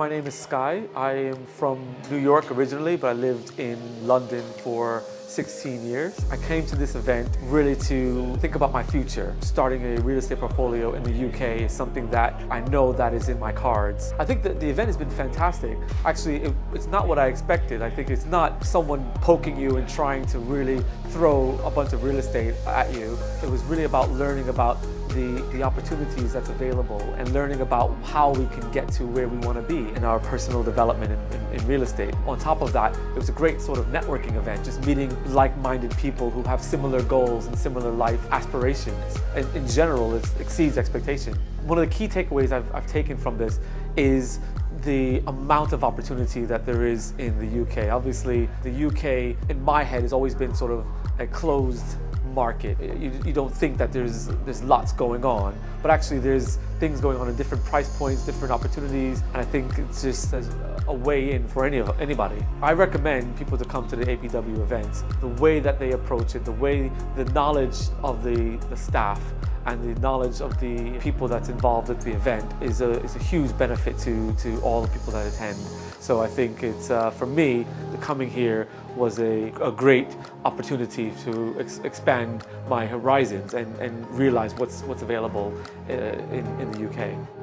My name is Sky. I am from New York originally, but I lived in London for 16 years. I came to this event really to think about my future. Starting a real estate portfolio in the UK is something that I know that is in my cards. I think that the event has been fantastic. Actually, it, it's not what I expected. I think it's not someone poking you and trying to really throw a bunch of real estate at you. It was really about learning about the, the opportunities that's available and learning about how we can get to where we want to be in our personal development in, in, in real estate. On top of that, it was a great sort of networking event, just meeting like-minded people who have similar goals and similar life aspirations. In, in general, it exceeds expectation. One of the key takeaways I've, I've taken from this is the amount of opportunity that there is in the UK. Obviously, the UK, in my head, has always been sort of a closed market. You, you, don't think that there's there's lots going on, but actually there's things going on in different price points, different opportunities, and I think it's just a way in for any of anybody. I recommend people to come to the APW events. The way that they approach it, the way the knowledge of the, the staff and the knowledge of the people that's involved at the event is a, is a huge benefit to, to all the people that attend. So I think it's, uh, for me, coming here was a, a great opportunity to ex expand my horizons and, and realize what's, what's available uh, in, in the UK.